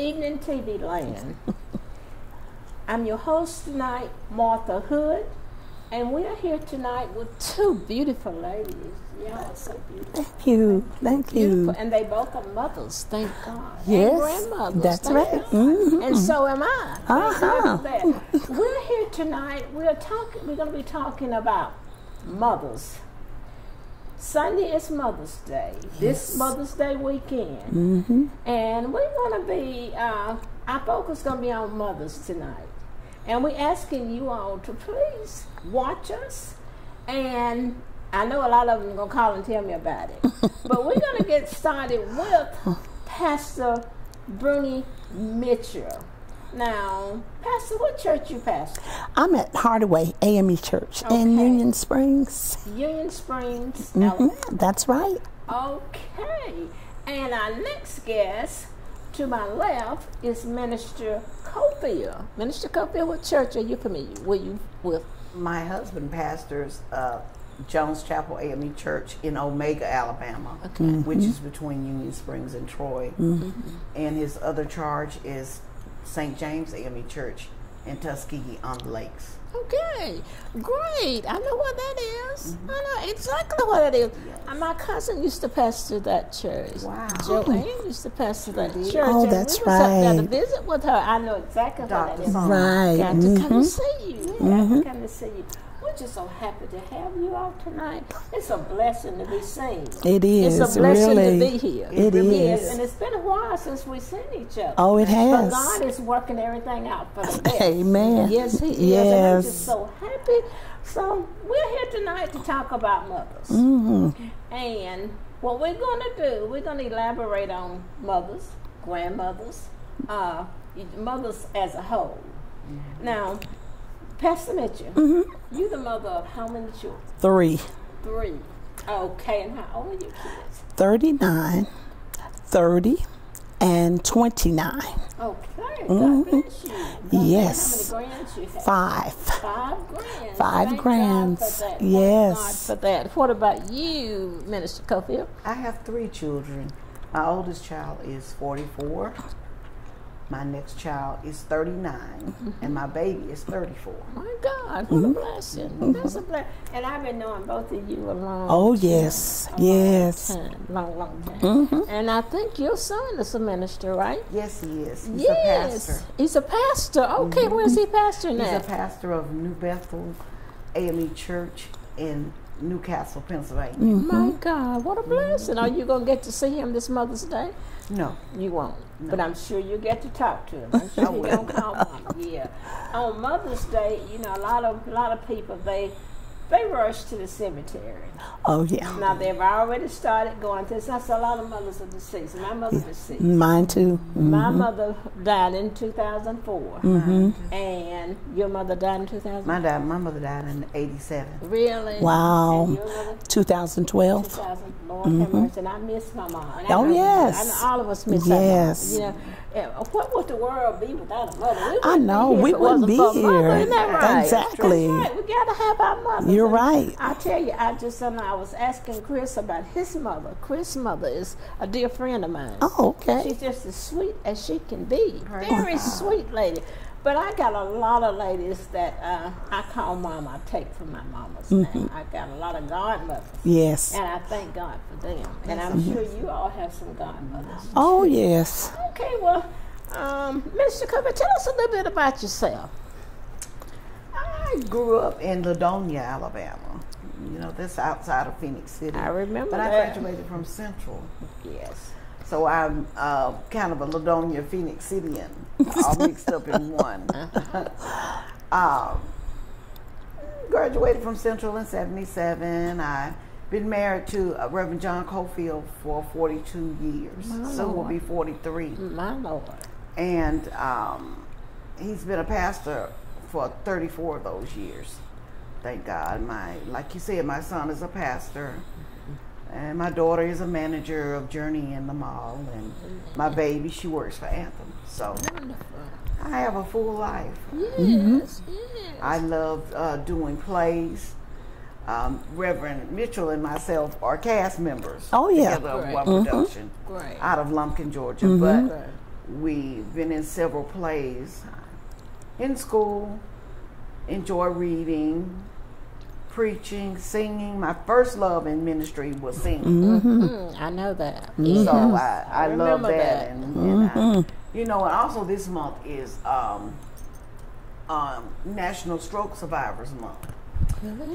evening, TV Land. I'm your host tonight, Martha Hood, and we're here tonight with two beautiful ladies. Y'all so beautiful. Thank you. Thank you. And they both are mothers, thank God. Yes, and grandmothers. that's right. God. Mhm. And so am I. Uh-huh. We're here tonight. We're talking. We're going to be talking about mothers. Sunday is Mother's Day. This Mother's Day weekend, hmm and we're going to be. Uh, our focus going to be on mothers tonight, and we're asking you all to please watch us and. I know a lot of them are gonna call and tell me about it, but we're gonna get started with Pastor Bruni Mitchell. Now, Pastor, what church you pastor? I'm at Hardaway AME Church in Union Springs. Union Springs, hmm That's right. Okay. And our next guest to my left is Minister Cofield. Minister Cofield, what church are you familiar with? You with? My husband pastors uh, Jones Chapel AME Church in Omega, Alabama, Okay. which is between Union Springs and Troy. And his other charge is St. James AME Church in Tuskegee on the Lakes. Okay, great. I know what that is. I know exactly what it is. And my cousin used to pastor that church. Wow. Joanne used to pastor that church. Oh, and that's we was up there to visit with her. I know exactly what Dr. that is. Right. Got to come mhm. to see you. Got to come to see you. Just so happy to have you all tonight. It's a blessing to be seen. It is It's a blessing really. to be here. It really is. And it's been a while since we've seen each other. Oh, it But has. God is working everything out for the best. Amen. Yes, He is. And I'm Yes. just so happy. So we're here tonight to talk about mothers. Mm-hmm. And what we're going to do, we're going to elaborate on mothers, grandmothers, uh, mothers as a whole. Now, Pastor Mitchell, Mm-hmm. you the mother of how many children? Three. Three. Okay, and how old are your kids? 39, 30, and 29. Okay, Mhm. God bless you. Yes. How many grands you have? Five. Five grands. Five Thank grands. God for that. Yes. Thank God for that. What about you, Minister Cofield? I have three children. My oldest child is 44. My next child is 39. Mm-hmm. And my baby is 34. My God, what a mm-hmm. blessing. Mm-hmm. That's a blessing. And I've been knowing both of you a long Oh, yes. a long Yes. time, long, long time. Mhm. And I think your son is a minister, right? Yes, he is. He's yes. a pastor. He's a pastor. Okay, where's he pastoring He's a pastor of New Bethel AME Church in New Castle, Pennsylvania. My God, what a blessing. Are you going to get to see him this Mother's Day? No, You won't. But I'm sure you'll get to talk to him. I'm sure will. don't call. Yeah. On Mother's Day, you know, a lot of a lot of people they they rush to the cemetery. Oh, yeah. Now they've already started going to. That's a lot of mothers are deceased. My mother deceased. Mine too. My mother died in 2004, Mm-hmm. and your mother died in 2000. my dad, my mother died in '87. really? Wow. And your mother 2012. 2000. Lord have mercy. And I miss my mom. And Oh, know- yes. I all of us miss Yes. our mom. You know, yeah, what would the world be without a mother? We I know, Be we wouldn't be here. mother, here. Isn't that right? Exactly. That's right. We got to have our mother. You're right. I tell you, I just um, I was asking Chris about his mother. Chris' mother is a dear friend of mine. Oh, okay. She's just as sweet as she can be. Praise Very God. sweet lady. But I got a lot of ladies that uh, I call mama. I take from my mamas Mm-hmm. now. I got a lot of godmothers. Yes. And I thank God for them. And I'm sure you all have some godmothers. Oh, yes. Okay, well, um, Mr. Cooper, tell us a little bit about yourself. I grew up in Ladonia, Alabama. You know, that's outside of Phenix City. I remember But I graduated from Central. Yes. So I'm uh, kind of a Ladonia Phenix Cityan, all mixed up in one. um, graduated from Central in 77. I've been married to uh, Reverend John Cofield for 42 years. My so we'll be 43. My Lord. And um, he's been a pastor for 34 of those years. Thank God. My, like you said, my son is a pastor. And my daughter is a manager of Journey in the Mall. And my baby, she works for Anthem. So Wonderful. I have a full life. Yes, yes. I love uh, doing plays. Um, Reverend Mitchell and myself are cast members. Oh, yeah. Together of Great. one production Great. out of Lumpkin, Georgia. But Great. We've been in several plays in school, enjoy reading, preaching, singing. My first love in ministry was singing. Mm, I know that. So Yes. I, I, love that. that. And, and I, you know, and also this month is um, um, National Stroke Survivors Month.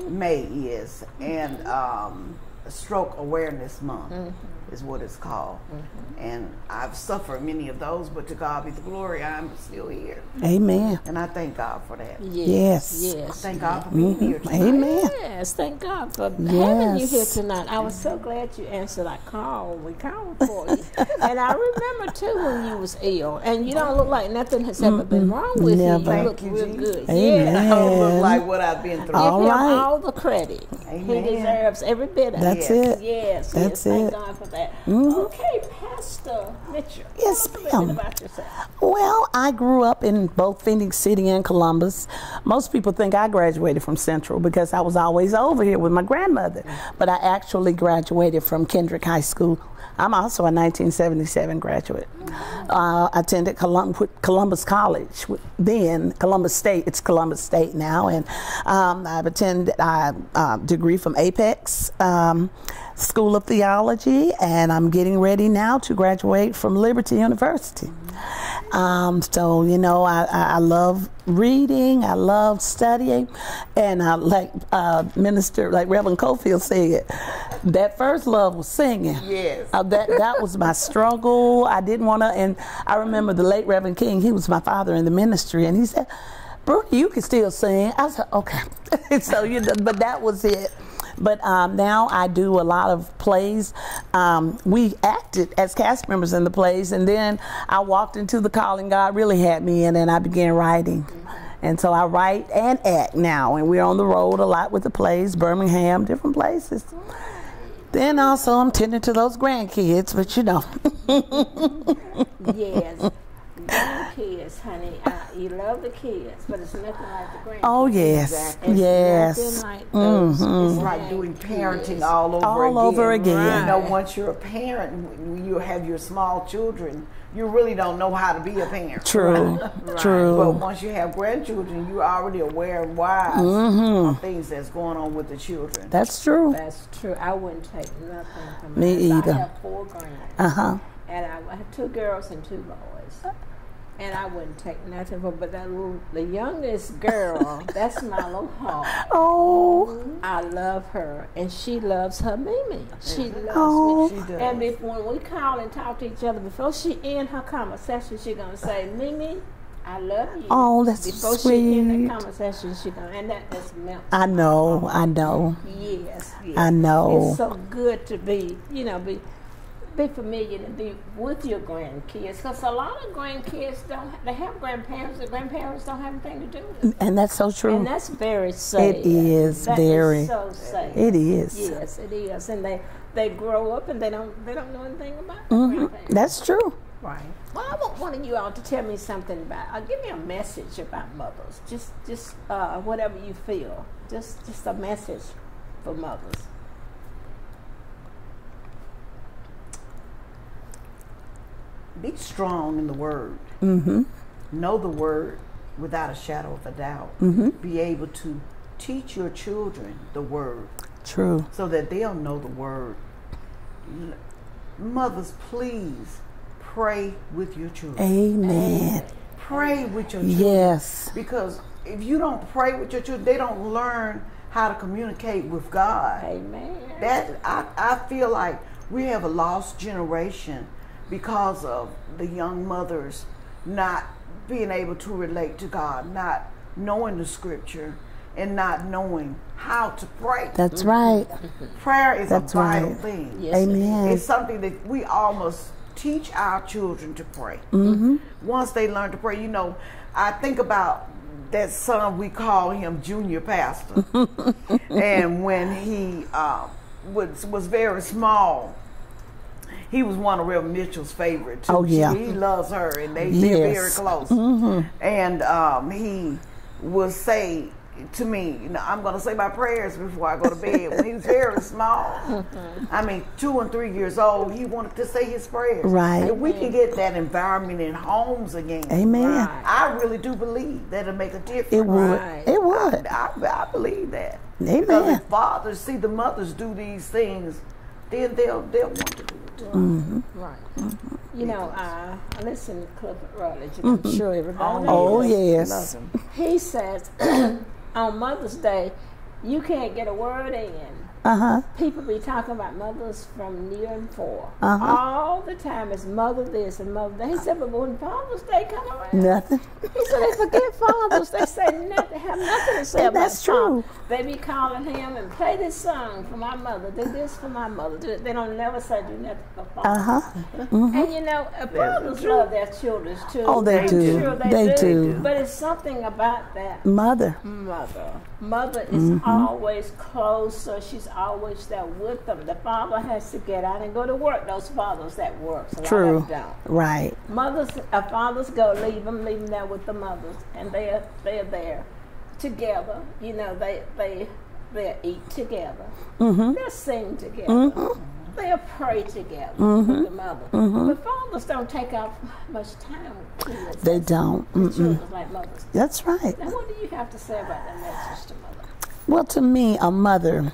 May is, and um, Stroke Awareness Month Mm-hmm. Is what it's called. Mm-hmm. And I've suffered many of those, but to God be the glory, I'm still here. Amen. And I thank God for that. Yes. Yes. Yes. Thank God for being here mm-hmm. tonight. Amen. Yes, thank God for having you here tonight. I was so glad you answered our call. We called for you, and I remember too when you was ill, and you don't look like nothing has ever been wrong with Never. you. You Thank look you, real Jesus. good. Amen. Yeah. I don't look like what I've been through. All Give him all the credit. Amen. He deserves every bit of That's it. it. Yes, That's yes. Thank it. God for that. Okay, Pastor Mitchell. Yes, tell us a ma'am. bit about yourself. Well, I grew up in both Phenix City and Columbus. Most people think I graduated from Central because I was always over here with my grandmother. But I actually graduated from Kendrick High School. I'm also a 1977 graduate. Uh, I attended Colum- Columbus College, then Columbus State. It's Columbus State now, and um, I've attended a uh, degree from Apex um, School of Theology, and I'm getting ready now to graduate from Liberty University. Um, so you know, I, I, love reading, I love studying, and I like uh, Minister, like Reverend Cofield said, that first love was singing. Yes. Uh, that that was my struggle. I didn't want to, and I remember the late Reverend King. He was my father in the ministry, and he said, "Brooke, you can still sing." I said, "Okay." so you, know, but that was it. But um, now I do a lot of plays. Um, we acted as cast members in the plays, and then I walked into the calling God really had me in, and I began writing. And so I write and act now, and we're on the road a lot with the plays, Birmingham, different places. Then also I'm tending to those grandkids, but you know, Yes. Grandkids, honey. Uh, you love the kids, but it's nothing like the grandkids. oh yes, Exactly. It's yes, Mm-hmm. nothing like. It's like doing parenting all over All again. over again. You know, once you're a parent, when you have your small children, you really don't know how to be a parent. true, But true. But once you have grandchildren, you're already aware and wise Mm-hmm. of things that's going on with the children. That's true. That's true. I wouldn't take nothing from Me either. I have four grands, Uh huh. and I, I have two girls and two boys. And I wouldn't take nothing from, but that little, the youngest girl, that's my little heart. Oh, I love her, and she loves her Mimi. She mm-hmm. loves Oh. me. She does. And before when we call and talk to each other, before she end her conversation, she gonna say, "Mimi, I love you." Oh, that's before she end the conversation, she gonna, and that that is melt. I know, I know, Yes, yes. I know. It's so good to be, you know, be be familiar and be with your grandkids because a lot of grandkids don't. They have grandparents. The grandparents don't have anything to do with it, and that's so true. and that's very sad. it is That very. so sad. It is. Yes, it is, and they they grow up and they don't they don't know anything about mm -hmm. That's true. Right. Well, I want one of you all to tell me something about. Uh, give me a message about mothers. Just just uh, whatever you feel. Just just a message for mothers. Be strong in the word. Mm-hmm. Know the word without a shadow of a doubt. Mm-hmm. Be able to teach your children the word True. so that they'll know the word. Mothers, please pray with your children. Amen. Pray with your children. Yes. Because if you don't pray with your children, they don't learn how to communicate with God. Amen. That I, I feel like we have a lost generation because of the young mothers not being able to relate to God, not knowing the scripture, and not knowing how to pray. That's right. Prayer is That's a vital right. thing. Yes, Amen. It's something that we all must teach our children to pray. Mm-hmm. Once they learn to pray, you know, I think about that son, we call him Junior Pastor. and when he uh, was, was very small, he was one of Reverend Mitchell's favorite too. Oh, yeah. She- he loves her, and they live very close. Yes. close. And um, he would say, to me, you know, I'm going to say my prayers before I go to bed. when he was very small, I mean, two and three years old, he wanted to say his prayers. Right. If we can get that environment in homes again, Amen. Right. I really do believe that'll make a difference. It would. Right. It would. I, I believe that. Amen. Because if fathers see the mothers do these things, then they'll they'll want to do it too. Mm-hmm. Right. You know, uh, I listen to Clifford Rutledge, and I'm sure everybody Oh, knows. yes. Love him. He says on Mother's Day, you can't get a word in. Uh huh. People be talking about mothers from near and far. Uh-huh. All the time it's mother this and mother that. He said, but when Father's Day come around, Nothing. he said they forget fathers. They say nothing, have nothing to say And about that's the father. true. They be calling him and play this song for my mother, do this for my mother. Do- They don't never say do nothing for father. Uh huh. And you know, uh, fathers love their children too. Oh, they I'm do. Sure they, They do. do. But it's something about that Mother. mother. Mother is Mm-hmm. always closer. She's always there with them. The father has to get out and go to work. Those fathers that work. A lot of True. Right. Mothers, uh, fathers go, leave them, leave them there with the mothers, and they're they're there together. You know, they they they eat together. Mm-hmm. They'll sing together. They'll pray together with the mother. But fathers don't take out much time. Mm-hmm. They don't. Children like mothers. That's right. Now, what do you have to say about that message to mother? Well, to me, a mother,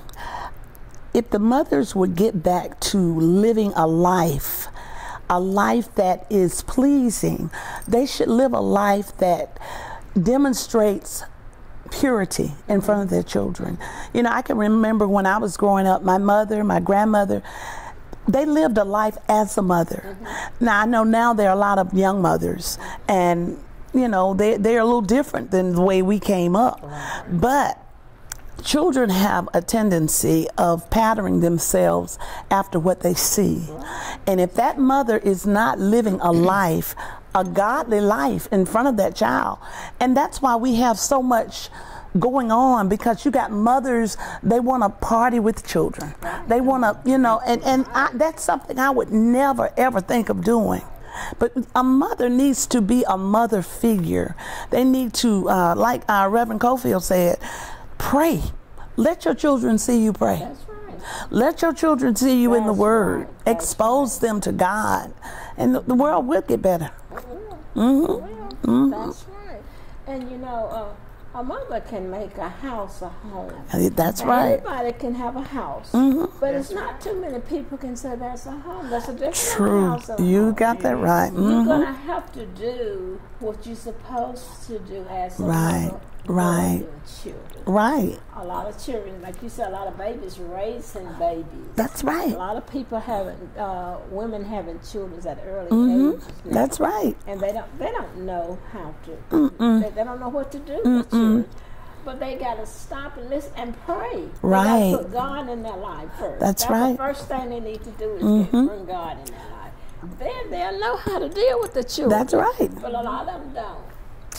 if the mothers would get back to living a life, a life that is pleasing, they should live a life that demonstrates purity in front of their children. You know, I can remember when I was growing up, my mother, my grandmother, they lived a life as a mother. Mm-hmm. Now I know now there are a lot of young mothers, and you know they they're a little different than the way we came up, but children have a tendency of patterning themselves after what they see. And if that mother is not living a mm-hmm. life, a godly life in front of that child, and that's why we have so much going on because you got mothers they want to party with children they want to you know and and I, that's something i would never ever think of doing but a mother needs to be a mother figure. They need to, uh, like uh, Reverend Cofield said, pray. Let your children see you pray. Right. Let your children see you in the Word. right. That's Expose them to God, and the, the world will get better. Mm-hmm. Well, That's right. And you know, uh, a mother can make a house a home. That's right. Mm-hmm. Everybody can have a house, but it's not too many people can say that's a home. That's a different True. house. and You home. got that right. You're gonna have to do what you're supposed to do as a Right. mother for Right. Right. A lot of children, like you said, a lot of babies raising babies. That's right. A lot of people having, uh, women having children at early Mm-hmm. ages. now That's right. and they don't they don't know how to they, they don't know what to do with children. But they gotta stop and listen and pray. Right. put God in their life first. That's The right. first thing they need to do is get, bring God in their life. Then they'll know how to deal with the children. That's right. But a lot of them don't.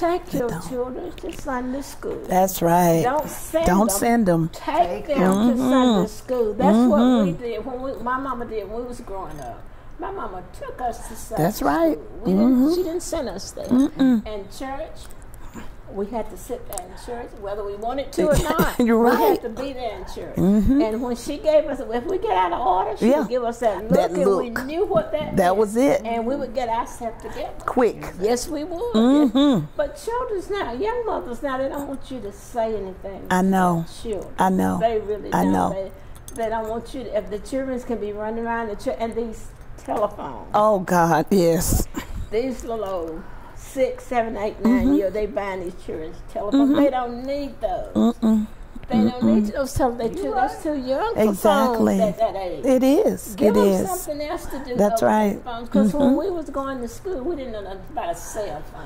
Take your don't. children to Sunday school. That's right. Don't send Don't them. send them. Take Take them to mm-hmm. Sunday school. That's what we mm-hmm. did when we, my mama did when we was growing up. My mama took us to Sunday school. That's right. school. We didn't, mm-hmm. she didn't send us there. And church, we had to sit there in church, whether we wanted to or not. You're We had to be there in church. And when she gave us, if we get out of order, she Yeah. would give us that look, That and we knew what that That meant. was it. And we would get ourselves together. Quick. Yes, we would. Mm-hmm. But children's now, young mothers now, they don't want you to say anything. I know. Children. I know. They really I don't. know. They, they don't want you to, if the children can be running around the church, and these telephones, Oh God, yes. these little old six, seven, eight, nine Mm-hmm. year, they buying these children's telephones. They don't need those. They don't need those telephones. They too, that's too young for Exactly. phones at that age. It is. Give it them is. something else to do. That's right. Because Mm-hmm. when we was going to school, we didn't know nothing about a cell phone.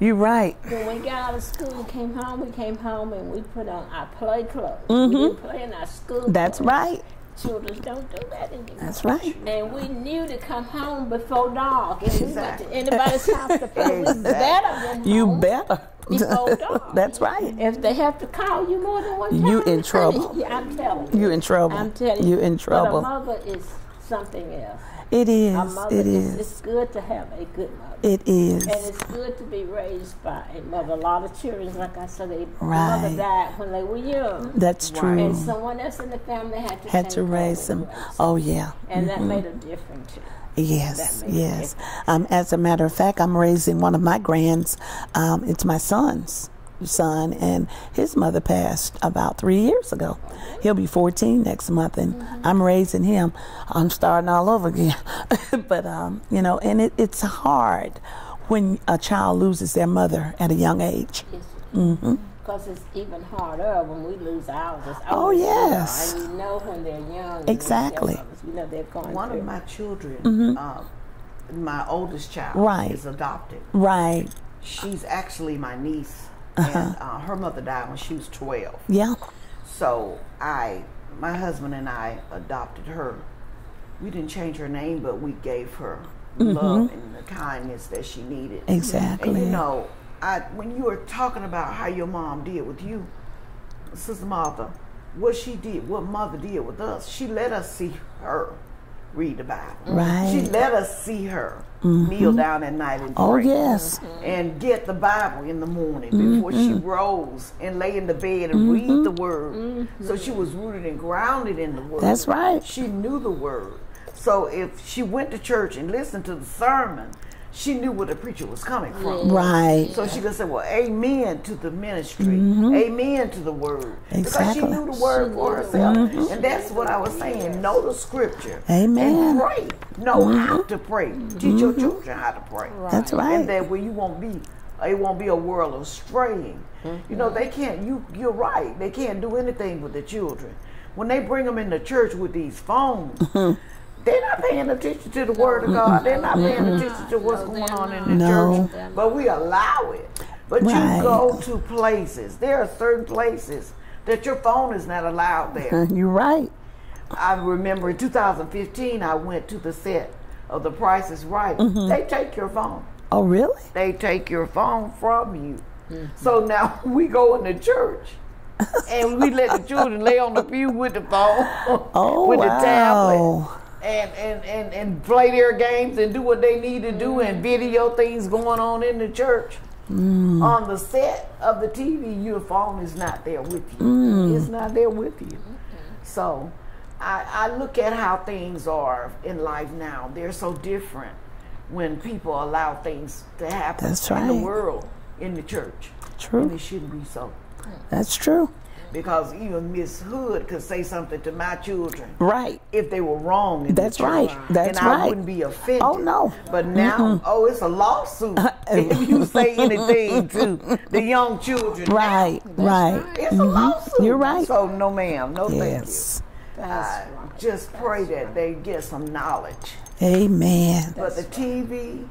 You're right. When we got out of school and came home, we came home and we put on our play clothes. Mm-hmm. We didn't play in our school. That's clothes. right. Children don't do that anymore. That's right. And we knew to come home before dark. If we went Exactly. to anybody's house to play, we Exactly. better than You home better. before dark. That's right. If they have to call you more than one time, You in trouble. Yeah, I'm telling you. You in trouble. I'm telling you. You in trouble. But a mother is something else. It is. A mother It is. is. It's good to have a good mother. It is. And it's good to be raised by a mother. A lot of children, like I said, their Right. mother died when they were young. That's Right. true. And someone else in the family had to Had to raise them. Oh yeah. And that made a difference too. Yes, That makes a yes. Um, as a matter of fact, I'm raising one of my grands. Um, it's my son's son, and his mother passed about three years ago. He'll be 14 next month, and I'm raising him. I'm starting all over again. but, um, you know, and it, it's hard when a child loses their mother at a young age. Mm-hmm. Because it's even harder when we lose ours. It's Oh, yes. harder. And we know when they're young. Exactly. tell others, We know they're going One through. of my children, uh, my oldest child. Right. is adopted. Right. She's actually my niece, Uh-huh. and uh, her mother died when she was 12. Yeah. So I, my husband and I adopted her. We didn't change her name, but we gave her love and the kindness that she needed. Mm-hmm. Exactly. And you know, I when you were talking about how your mom did with you, Sister Martha, what she did, what mother did with us, she let us see her read the Bible. Right. She let us see her mm-hmm. kneel down at night and oh, pray Oh, yes. and get the Bible in the morning before she mm-hmm. rose and lay in the bed and read mm-hmm. the Word. So she was rooted and grounded in the Word. That's right. She knew the Word. So if she went to church and listened to the sermon, she knew where the preacher was coming from. Right. So she could say, "Well, Amen to the ministry, mm-hmm. Amen to the word," because she knew the word for mm-hmm. herself, and mm-hmm. that's what I was saying. Know the scripture, Amen. and pray. Know how to pray. Teach your children how to pray. That's right. And that way you won't be, it won't be a world of straying. You know, they can't. You, you're right. They can't do anything with the children when they bring them into church with these phones. They're not paying attention to the word of God. They're not paying attention to what's going on in the No. church. But we allow it. But Right. you go to places. There are certain places that your phone is not allowed there. You're right. I remember in 2015, I went to the set of The Price is Right. Mm-hmm. They take your phone. Oh, really? They take your phone from you. So now we go in the church. and we let the children lay on the pew with the phone, Oh, with the tablet, wow. And, and, and, and play their games and do what they need to do and video things going on in the church. Mm. On the set of the TV, your phone is not there with you. It's not there with you. So I, I look at how things are in life now. They're so different when people allow things to happen That's in the world, in the church. True. And it shouldn't be so. That's true. Because even Miss Hood could say something to my children Right. if they were wrong. That's right. That's and I right. wouldn't be offended. Oh, no. But now, oh, it's a lawsuit uh-uh. if you say anything to the young children. now. Right. Right. It's a mm-hmm. lawsuit. You're right. So no, ma'am. No, Yes. thank you. That's I right. just pray that they get some knowledge. Amen. But the TV,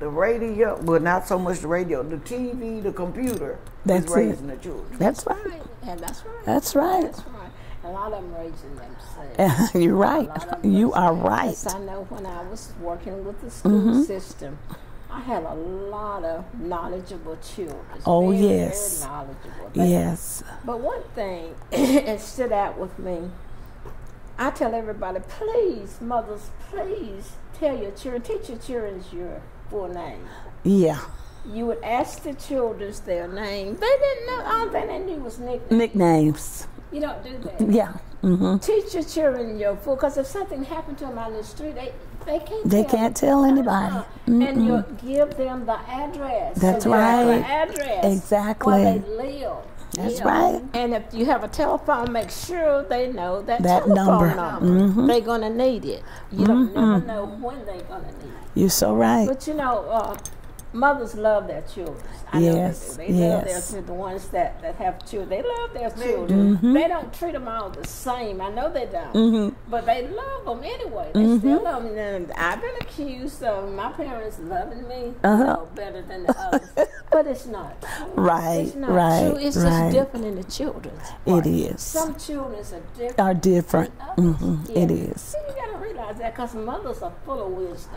the radio, well, not so much the radio, the TV, the computer That's is it. the children. That's right. Right. And that's right. That's right. That's right. A lot of them raising themselves. You're right. lot of them You are right. Yes, I know when I was working with the school mm-hmm. system, I had a lot of knowledgeable children. Oh, very, yes. Very knowledgeable. They- Yes. But one thing, it stood out with me. I tell everybody, please, mothers, please tell your children, teach your children your full name. Yeah. You would ask the children their name. They didn't know. All they knew was nicknames. Nicknames. You don't do that. Yeah. hmm Teach your children your full, because if something happened to them on the street, they they can't. They tell. can't tell anybody. Uh, And you give them the address. That's so right. Address. Exactly. Where they live. That's you know. right. And if you have a telephone, make sure they know that, That telephone number. Mm-hmm. They're gonna need it. You don't never know when they're gonna need it. You're so right. But you know, uh, mothers love their children. I know Yes, they do. They love their children. The ones that, that have children, they love their children. Mm-hmm. They don't treat them all the same. I know they don't. But they love them anyway. They still love them. And I've been accused of my parents loving me Uh-huh. you know, better than the others. but it's not. true. Right, It's not right, true. It's right. just different in the children. It is. Some children are different. Are different. than others. Mhm, Yeah. It is. See, you gotta realize that because mothers are full of wisdom.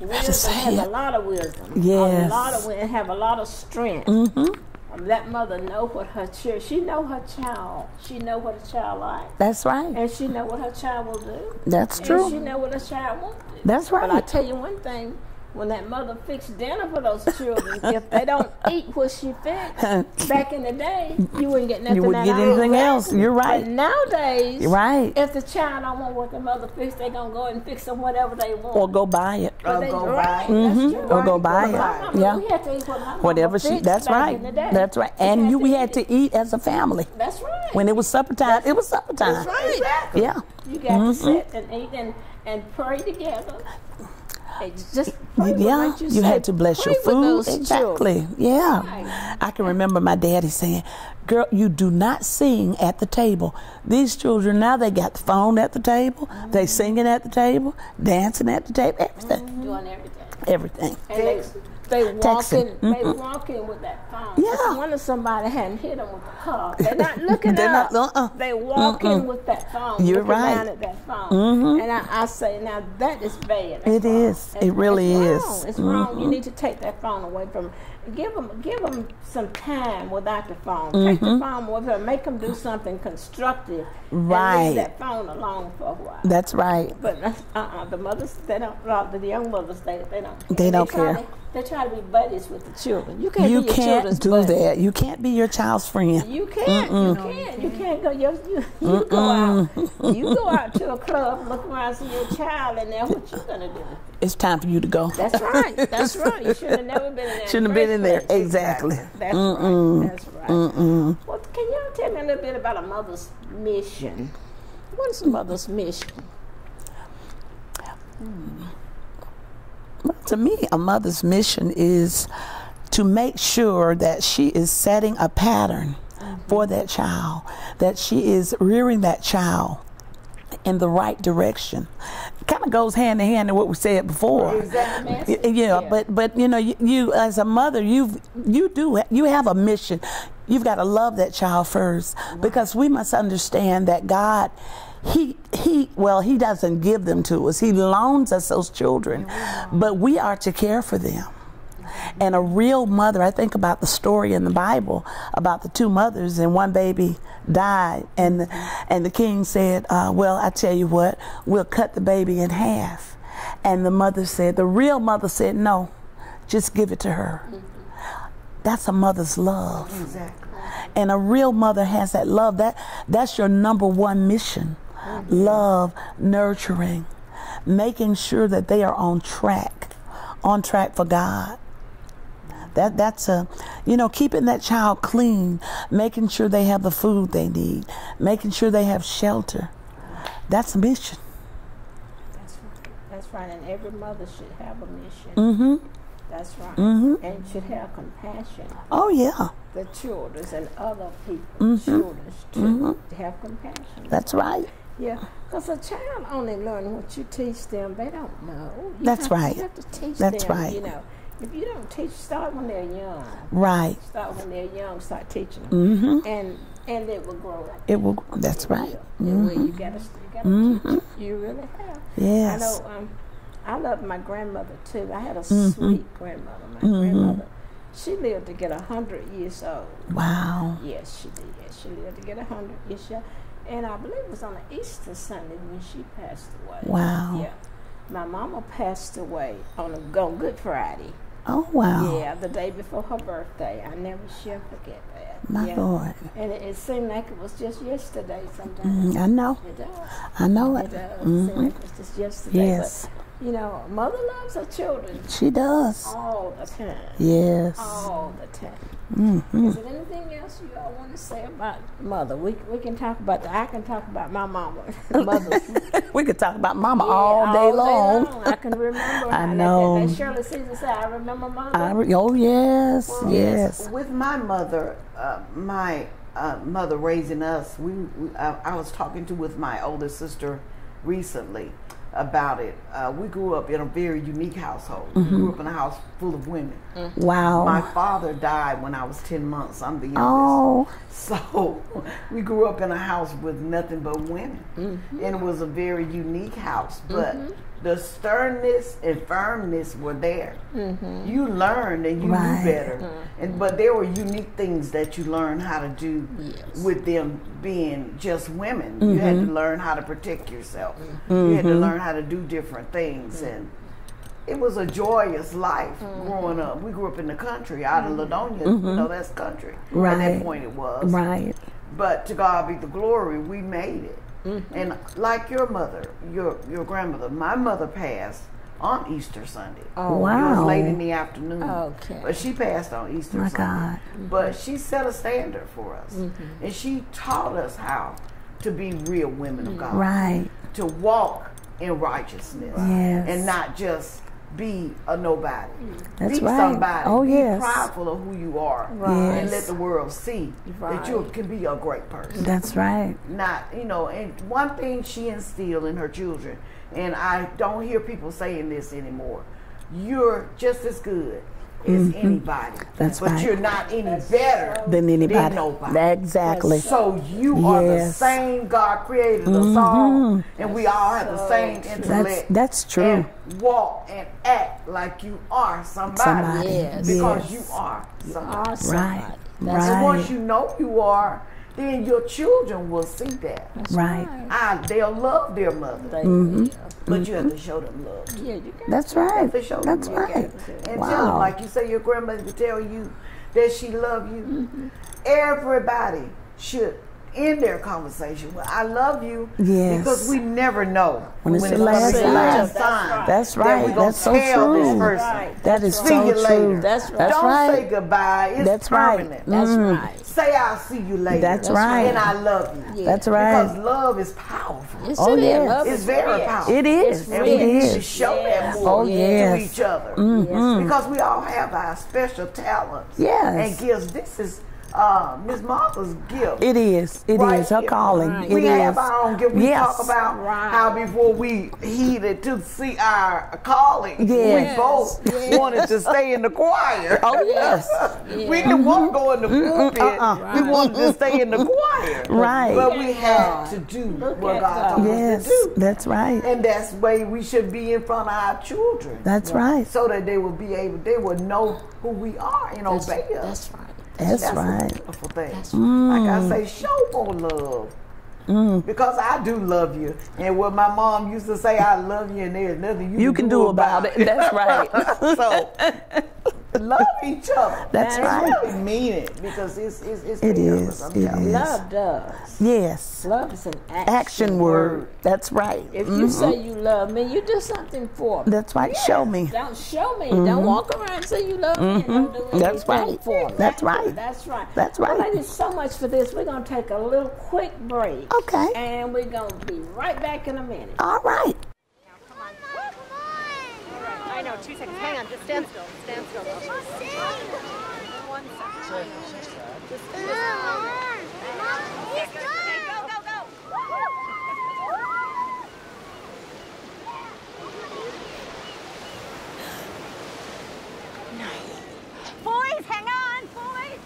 To Wisdom say has it. a lot of wisdom. Yes. A lot of wi- have a lot of strength. Mm-hmm. that mother know what her child. She know her child. She know what a child like, That's right. and she know what her child will do. That's And true. she know what a child won't do. That's right. But I tell you one thing: when that mother fixed dinner for those children, if they don't eat what she fixed back in the day, you wouldn't get nothing. You wouldn't get anything it. else. You're But right. nowadays, You're right. if the child don't want what the mother fixed, they gonna go and fix them whatever they want. Or go buy it. Or they- go right, buy. that's Mhm. true. Or go buy it. Mama, Yeah. we had to eat what Whatever she. That's back right. in the day. That's right. And you, we had to eat as a family. That's right. When it was supper time, it was supper time. That's right. Exactly. Yeah. You got to sit and eat and, and pray together. It's just Yeah, you, you, had to bless your food. Exactly. children. Yeah. Right. I can remember my daddy saying, Girl, you do not sing at the table. These children now they got the phone at the table, they mm-hmm. singing at the table, dancing at the table, everything. Doing everything. Everything. They, they walking, Texting. they walking with that phone. Yeah. I wonder somebody hadn't hit them with the car. They're not looking They're up. not- uh-uh. They walking with that phone. You're right. At that phone. And I, I say, now that is bad. It is. It really it's is. Wrong. It's wrong. You need to take that phone away from. Give them, give them some time without the phone. Take the phone away from. them. Make them do something constructive. And Right. leave that phone alone for a while. That's right. But uh, uh, the mothers, they don't. The young mothers, they, they don't. They don't try care. They try to be buddies with the children. You can't. You be your can't do that. You can't be your child's friend. You can't. You can't. You can't go. You, you, you go out. You go out to a club, look around, see your child in there. What you gonna do? It's time for you to go. That's right. That's right. You should have never been in there. Shouldn't have been in there. place. Exactly. That's right. That's right. Well, can y'all tell me a little bit about a mother's mission? What's a mother's mission? Hmm. To me, a mother's mission is to make sure that she is setting a pattern for that child, that she is rearing that child in the right direction. Kind of goes hand in hand to what we said before. Exactly. Y- Yeah, but but you know, you, you as a mother, you you do you have a mission. You've got to love that child first because we must understand that God he he well he doesn't give them to us. He loans us those children. But we are to care for them. And a real mother, I think about the story in the Bible about the two mothers and one baby died, and the, and the king said, uh, "Well, I tell you what, we'll cut the baby in half." And the mother said, the real mother said, "No, just give it to her." That's a mother's love, Exactly. and a real mother has that love. That that's your number one mission: love, nurturing, making sure that they are on track, on track for God. That that's a, you know, keeping that child clean, making sure they have the food they need, making sure they have shelter. That's a mission. That's right. That's right. And every mother should have a mission. Mm-hmm. That's right. Mhm. And should have compassion. Oh yeah, The children and other people's children too. To have compassion. that's right. Yeah, because a child only learn what you teach them. They don't know. You That's have, right. You have to teach That's them. right. You know, if you don't teach, start when they're young. Right. Start when they're young. Start teaching them, Mm-hmm. and and it will grow. Like It will. That's right. Yeah, well, you gotta, you gotta teach. You really have. Yes. I know. Um, I love my grandmother too. I had a Mm-hmm. sweet grandmother. My grandmother, she lived to get a hundred years old. Wow. Yes, she did. She lived to get a hundred years old. And I believe it was on the Easter Sunday when she passed away. Wow. Yeah. My mama passed away on, a, on Good Friday. Oh wow. Yeah, the day before her birthday. I never shall forget that. My yeah. Lord. And it, it seemed like it was just yesterday sometimes. Mm, I know. It does. I know It it. does. It seemed like it was just yesterday. Yes. But, you know, mother loves her children She does. all the time. Yes. All the time. Mm-hmm. Is there anything else you all want to say about mother? We, we can talk about the, I can talk about my mama, mother. we could talk about Mama Yeah, all day long. I can remember. I know. That, that Shirley Caesar said, "I remember mama." I re- oh yes, Well, yes. With my mother, uh, my uh, mother raising us, we, we uh, I was talking to with my older sister recently about it. Uh, we grew up in a very unique household. We grew mm-hmm. up in a house full of women. Mm-hmm. Wow. My father died when I was ten months. I'm the youngest. oh, So we grew up in a house with nothing but women, mm-hmm. and it was a very unique house. But the sternness and firmness were there. You learned and you Right. knew better, and but there were unique things that you learned how to do Yes. with them being just women. You had to learn how to protect yourself. You had to learn how to do different things, mm-hmm. and it was a joyous life mm-hmm. growing up. We grew up in the country, out of mm-hmm. Ladonia. You know, that's country. At Right. that point, it was. Right. But to God be the glory, we made it. And like your mother, your your grandmother, my mother passed on Easter Sunday. Oh, It was Wow. late in the afternoon. Okay. But she passed on Easter My Sunday. God. But she set a standard for us. And she taught us how to be real women of God. Right. To walk in righteousness. Yes. And not just be a nobody. That's be right. somebody. Oh, be yes. prideful of who you are. Right. And let the world see that you can be a great person That's right. not you know and one thing she instilled in her children and i don't hear people saying this anymore you're just as good as anybody Mm-hmm. That's but right. you're not any better Than anybody. than nobody Exactly. so you are the Mm-hmm. same god created us all and we all have the same intellect That's that's true. and walk and act like you are somebody, Somebody. Yes. because Yes. you are somebody Are somebody. That's Right. and once you know you are, then your children will see that. Right. Ah, they'll love their mother, They Mm-hmm. will. but you have to show them love. Yeah, you got That's You right. have to show That's them love. right. And tell them, like you say, your grandmother to tell you that she love you. Mm-hmm. Everybody should end their conversation with "I love you," Yes. because we never know When it's the gonna last the time. last That's right. That's that That's so true. Right. That is See so you true. later. That's right. That's Don't right. say goodbye. It's That's right. That's Mm. right. Say I'll see you later. That's That's right. And I love you. Yeah. That's right. Because love is powerful. Oh, it is. yes. Love It's very powerful. It is. And we need to show Yes. that more Oh, yes. to each other. Mhm. Because we all have our special talents Yes. and gifts. This is uh, Miss Martha's gift. It is. It is Right her here. calling. Right. It we have is. our own gift. We Yes. talk about Right. how before we heeded to see our calling, Yes. we both Yes. wanted to stay in the choir. Oh yes. We didn't want to go in the pulpit. uh-uh. We wanted to stay in the choir. Right. But we had to do Look what God God. told us to do. That's right. And that's the way we should be in front of our children. That's right. So that they will be able, they will know who we are and That's, obey us. that's right. That's That's a right. beautiful thing. That's Like I say, show more love. Mm. Because I do love you. And what my mom used to say, I love you, and there's nothing you, You can do about it. That's right. so love each other. That's And right. Really mean it because it's it's, it's It real, is. I'm It telling you. is. Love does. Yes. Love is an action, Action word. That's right. If you say you love me, you do something for me. That's right. Show me. Don't show me. Don't walk around and say you love me and don't do anything Mm-hmm. That's right. for me. That's right. That's right. That's Well, right. ladies, so much for this. We're going to take a little quick break. Okay. And we're going to be right back in a minute. All right. I know, two seconds. Hang on, just stand still. Stand still. One second. Just, just, okay, go, go, go. Boys, hang on, boys.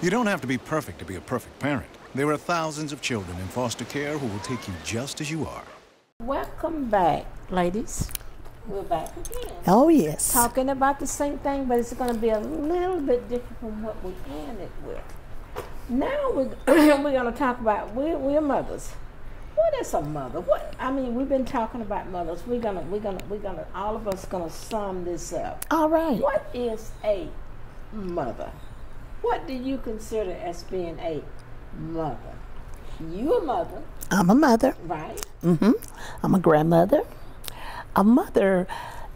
You don't have to be perfect to be a perfect parent. There are thousands of children in foster care who will take you just as you are. Welcome back, ladies. We're back again. Oh yes. Talking about the same thing, but it's going to be a little bit different from what we ended with. Now we're, we're going to talk about we're, we're mothers. What is a mother? What I mean, we've been talking about mothers. We're gonna we're gonna we're gonna all of us gonna sum this up. All right. What is a mother? What do you consider as being a mother? You a mother, I'm a mother. right? Mm-hmm. I'm a grandmother. A mother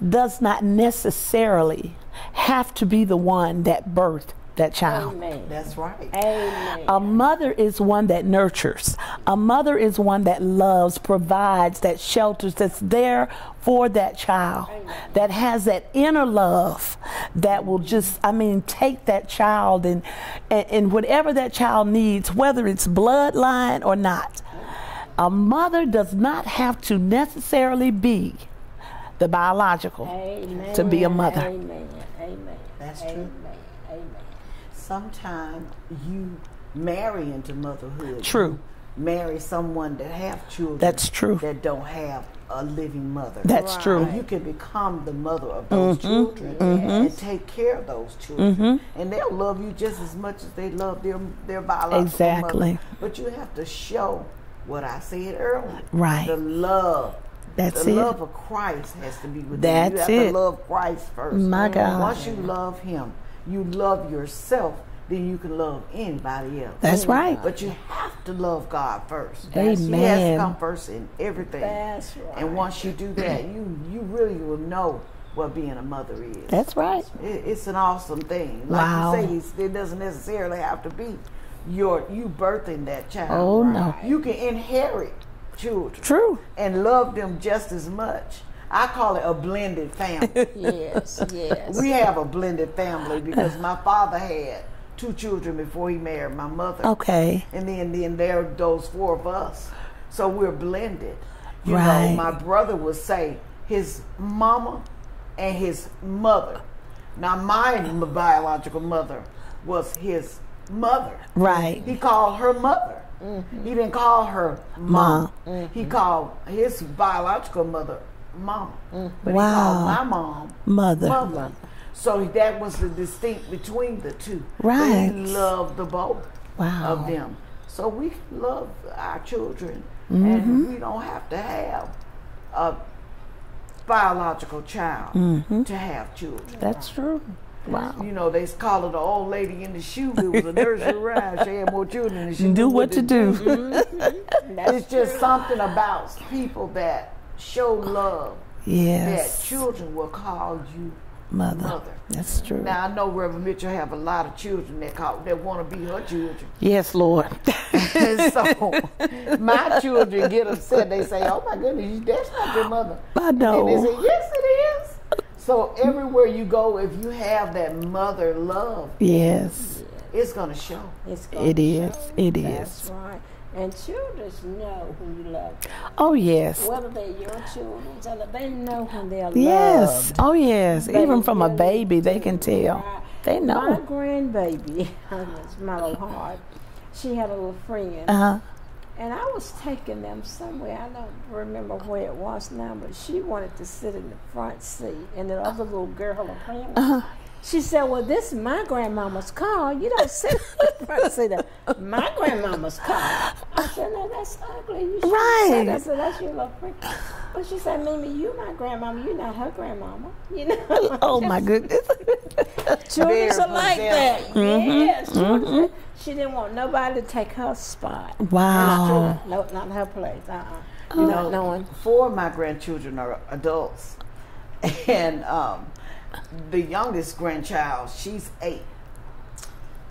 does not necessarily have to be the one that birthed that child. Amen. That's right. Amen. A mother is one that nurtures. A mother is one that loves, provides, that shelters, that's there for that child, that has that inner love that will just, I mean, take that child and, and, and whatever that child needs, whether it's bloodline or not. A mother does not have to necessarily be the biological Amen. to be a mother. Amen. Amen. That's true. Amen. Amen. Sometimes you marry into motherhood. True. marry someone that have children. That's true. That don't have a living mother. That's Right. true. And you can become the mother of those mm-hmm. children mm-hmm. and take care of those children, mm-hmm. and they'll love you just as much as they love their their biological Exactly. mother. But you have to show what I said earlier. Right. The love. That's the it. love of Christ has to be with you. That's You have it. to love Christ first. My God. Once you love Him, you love yourself. Then you can love anybody else. That's right. But you have to love God first. Amen. He has to come first in everything. That's right. And once you do that, you you really will know what being a mother is. That's right. It, it's an awesome thing. Like Wow. you say, it doesn't necessarily have to be your you birthing that child. Oh, no. You can inherit children True. and love them just as much. I call it a blended family. yes, yes. we have a blended family because my father had two children before he married my mother. Okay. And then then there are those four of us. So we're blended. You Right. know, my brother would say his mama and his mother. Now my biological mother was his mother. Right. He called her mother. He didn't call her mom. Mom. He called his biological mother mama. But Wow. he called my mom Mother. mother. So that was the distinct between the two. But Right. he loved the both Wow. of them. So we love our children, Mm-hmm. and we don't have to have a biological child Mm-hmm. to have children. That's true. Wow. You know, they call it the old lady in the shoe. It was a nursery rhyme. She had more children than she Do knew what to do. Mm-hmm. It's just something about people that show love Yes. that children will call you Mother. mother. That's true. Now I know Reverend Mitchell have a lot of children that call, that want to be her children. Yes, Lord. So my children get upset. They say, "Oh my goodness, that's not your mother." I don't. And they know. say, "Yes, it is." So everywhere you go, if you have that mother love, Yes. it's gonna show. It's gonna It is. show. It That's is. right. And children know who you love. Oh, yes. Whether they're your children, so they know when they're loved. Yes. Oh, yes. They Even from a baby, they can tell. Right. They My know. grandbaby, it's my little heart. She had a little friend, Uh huh. And I was taking them somewhere. I don't remember where it was now, but she wanted to sit in the front seat, and the other little girl, apparently, Uh-huh. she said, "Well, this is my grandmama's car. You don't sit in the front seat of my grandmama's car." I said, "No, that's ugly. You shouldn't Right. say that." I said, "That's your little friend." But she said, "Mimi, you my grandmama. You're not her grandmama. You know." Oh, my goodness. Children Very are like that. Mm-hmm. Yes. children- She didn't want nobody to take her spot. Wow. No, not her place. Uh-uh. You Not know, knowing. four of my grandchildren are adults, and um, the youngest grandchild, she's eight,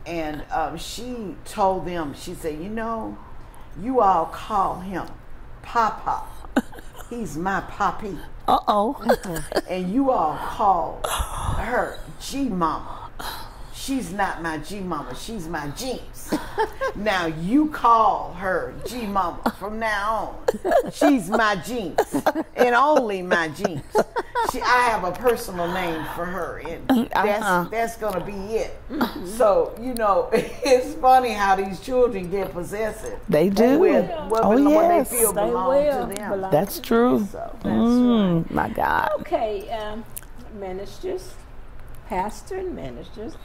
and um, she told them, she said, "You know, you all call him Papa. He's my papi, Uh oh. and you all call her G Mama." She's not my G Mama, she's my Jinx. now you call her G Mama from now on. She's my Jinx and only my Jinx. She, I have a personal name for her, and that's Uh-huh. that's gonna be it. So you know, it's funny how these children get possessive. They do. With what, Oh, yes. they feel They belong will to them. belong. That's true. so, Mm, my God. Okay, um, ministers, pastor and ministers,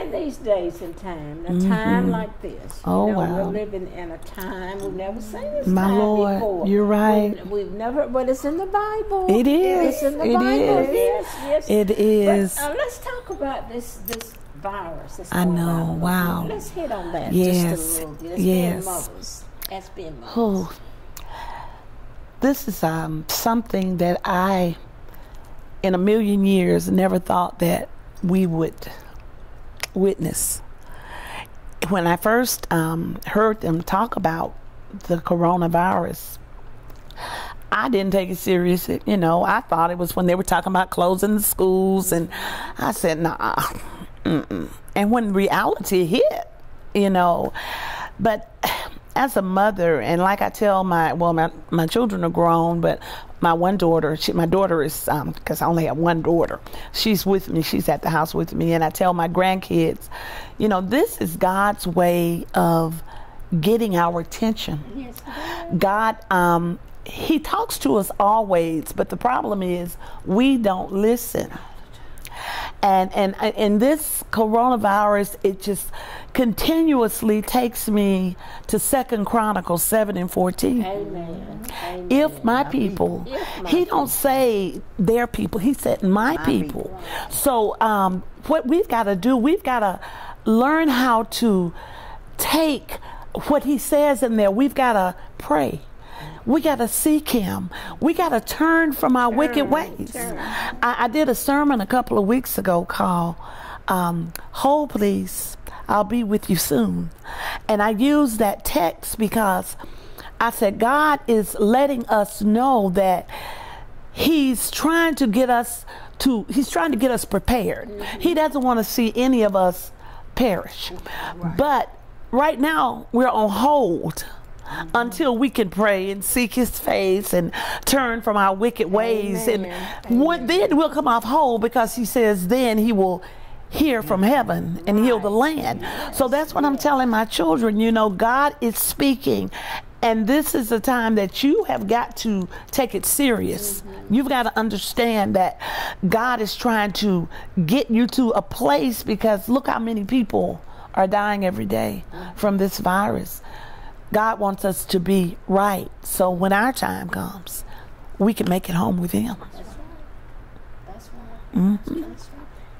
in these days and time, a time like this, Mm-hmm. Oh, know, wow. we're living in a time we've never seen this My time Lord, before. you're right. We've, we've never, but it's in the Bible. It is. It's in the It Bible. is. Yes, yes. It is. But, uh, let's talk about this this virus. I know, around. wow. Let's hit on that Yes, just a bit. Yes. mothers. As being mothers. Oh, this is um, something that I, in a million years, never thought that we would witness. When I first um, heard them talk about the coronavirus, I didn't take it serious. You know, I thought it was when they were talking about closing the schools, and I said, nah. Mm-mm. And when reality hit, you know, but as a mother, and like I tell my well, my my children are grown, but my one daughter, she, my daughter is um because I only have one daughter. She's with me. She's at the house with me, and I tell my grandkids, you know, this is God's way of getting our attention. Yes. God, um, He talks to us always, but the problem is we don't listen. And and and this coronavirus, it just continuously takes me to Second Chronicles seven and fourteen. Amen. Amen. If my people, If my he don't say their people, he said my, people. So um, what we've got to do, we've got to learn how to take what he says in there. We've got to pray. We got to seek him. We got to turn from our wicked ways. I, I did a sermon a couple of weeks ago called um, Hold Please, I'll Be With You Soon. And I use that text because I said, God is letting us know that He's trying to get us to, He's trying to get us prepared. Mm-hmm. He doesn't want to see any of us perish. But right now, we're on hold mm-hmm. until we can pray and seek his face and turn from our wicked ways and what, then we'll come off whole because he says then he will hear from heaven and heal the land so that's what i'm telling my children you know god is speaking and this is the time that you have got to take it serious. Mm-hmm. You've got to understand that God is trying to get you to a place because look how many people are dying every day mm-hmm. from this virus. God wants us to be right. So when our time comes, we can make it home with Him. That's right. That's right. Mm-hmm.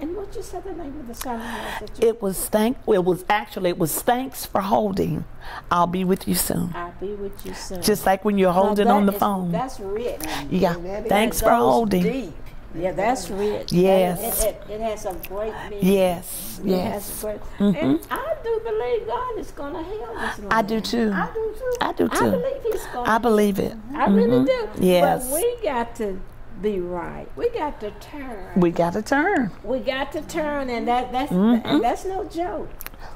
And what you said the name of the song was It was thank. It was actually it was thanks for holding. I'll be with you soon. I'll be with you soon. Just like when you're holding on the is- phone. That's rich. Yeah. That Thanks for holding. deep. Yeah, that's rich. Yes. It, it, it has a great meaning. Yes. Yes. great, And I do believe God is going to heal this land. I do too. I do too. I do I too. believe He's going to I believe it. I really do. Mm-hmm. Yes. But we got to be right. We got to turn. We got to turn. We got to turn, and that that's Mm-hmm. and that's no joke.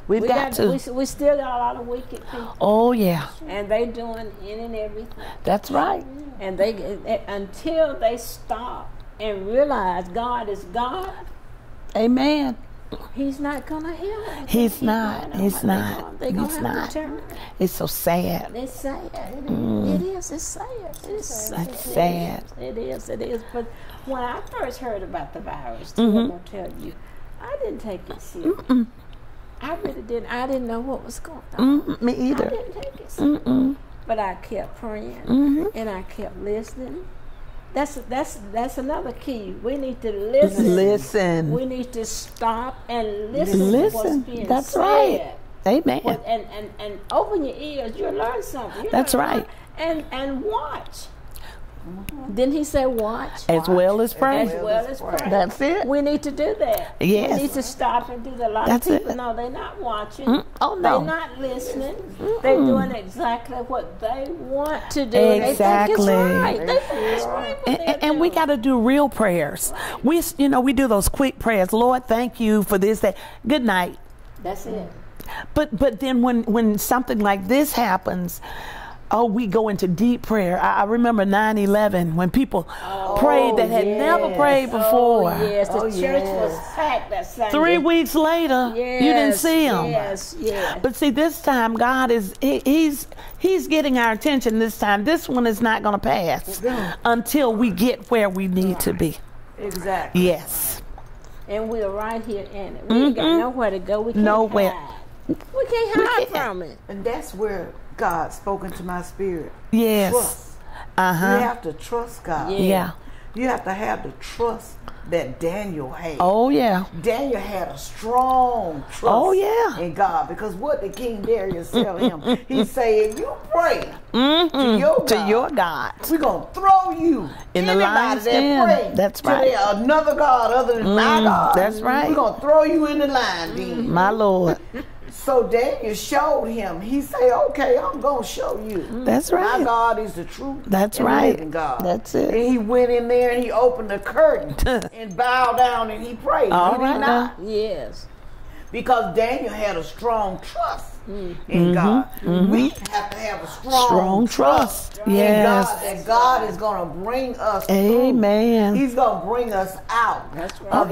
We've We got, to. We, we still got a lot of wicked people, oh yeah, and they doing in and everything. that's right. And they eh, until they stop and realize God is God, Amen. He's not gonna heal. He's not. He's They not. gonna- They gonna He's not. It's so sad. It's sad. It, Mm. it is. It's sad. It's sad. It's sad. It is. It is. But when I first heard about the virus, too, Mm-hmm. I'm gonna tell you, I didn't take it serious. I really didn't. I didn't know what was going on. Mm, me I either. didn't take it serious. But I kept praying and I kept listening. That's that's that's another key. We need to listen. Listen. We need to stop and listen. to what's Listen. being That's said. right. Amen. What- and, and, and open your ears, you'll learn something. You're That's gonna right. learn- And and watch. Didn't he say watch? As well as pray. As well as pray. That's it. We need to do that. Yes. We need to stop and do that. A lot That's of people it. know they're not watching. Oh, no. They're not listening. They're doing exactly what they want to do. Exactly. They think it's right. They think it's right. what And, and we got to do real prayers. We, you know, we do those quick prayers. Lord, thank you for this. That good night. That's it. But but then when when something like this happens, oh, we go into deep prayer. I, I remember 9/11 when people oh, prayed that had never prayed oh, before. Oh, yes. The Oh, church was yes. packed that Sunday. Three weeks later, you didn't see them. Yes, yes. But see, this time God is he, he's he's getting our attention. This time, this one is not going to pass until we get where we need to be. Exactly. Yes, and we're right here in it. We ain't got mm-hmm. nowhere to go. We can't Nowhere. hide. We can't hide can't. from it. And that's where God spoke into my spirit. yes, Trust. uh You have to trust God. Yeah. yeah. You have to have the trust that Daniel had. Oh yeah, Daniel had a strong trust Oh, yeah. in God because what did King Darius tell him? he said, "You pray to your God. To your God. We're gonna throw you In the Anybody lion's that den. pray That's right. their- another God other than my God. that's right. We're gonna throw you in the lion den. My Lord, So Daniel showed him. He said, "Okay, I'm gonna show you. That's right. My God is the truth. That's and right. living God. That's it. And he went in there and he opened the curtain and bowed down and he prayed. All he did right not Yes. because Daniel had a strong trust in God. We have to have a strong, Mm-hmm. strong trust. in Yes, God that God is going to bring us. through. Amen. He's going to bring us out That's right. of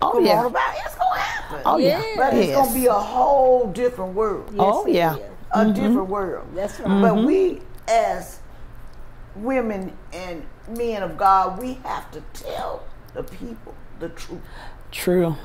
Oh, yeah. this. Oh, yeah. coronavirus. It's going to happen. Oh, yeah. But it's Yes. going to be a whole different world. Oh yeah, a Mm-hmm. different world. That's right. But we, as women and men of God, we have to tell the people the truth. True.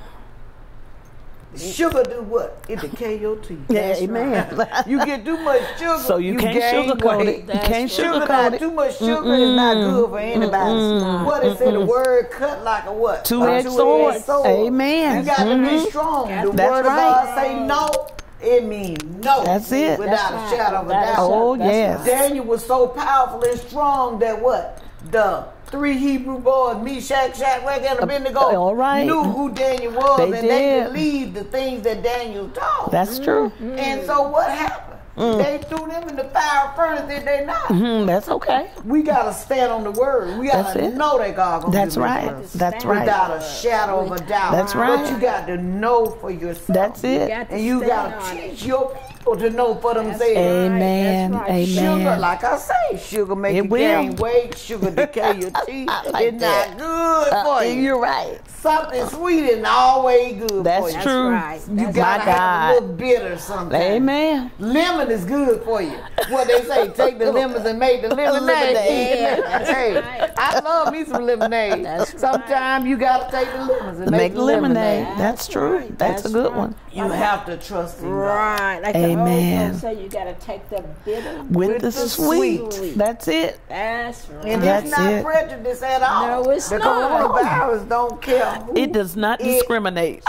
Sugar do what? It decay your teeth. Yeah, amen. You get too much sugar, So you, can't gain sugarcoat weight. it. You That's can't right. Sugar, sugarcoat it. too much sugar is not good for anybody. What it say? The word cut like a what? Two-edged A sword. sword. Amen. You got to Mhm. be strong. That's The That's word right. of God say no. It means no. That's it. Without That's a right. shadow of a a doubt. Oh, That's yes. right. Daniel was so powerful and strong that what? The three Hebrew boys, Meshach, Shadrach, and Abednego, uh, all right. knew who Daniel was, They and they believed the things that Daniel taught. That's true. Mm-hmm. and so what happened? Mm. They threw them in the fire furnace, did they not? Mm, that's okay. We gotta stand on the word. We gotta it. know that God gonna That's right. That's right. Without a shadow of a doubt. That's But right. you got to know for yourself. That's it. got And you gotta teach your people to know for themselves. Amen. That's right. Sugar, Amen. like I say, sugar make It you will. gain weight. Sugar decay your teeth. It's that. not good Uh, for you. you're right. Something sweet is always good That's for you. That's true. right. You That's gotta have God. a little bitter sometimes. Amen. Lemon is good for you. What they say, take the lemons and make the lemonade. Lemonade. hey, right. I love me some lemonade. That's right. Sometimes you gotta take the lemons and Make make, the lemonade. That's That's true. right. That's a good right. one. You have to trust in God. Right. Like Amen. the old say, you got to take the bitter. With, With the, the sweet. sweet. That's it. That's right. And That's it's not it. prejudice at all. No, it's the not. coronavirus don't care who. It does not discriminate.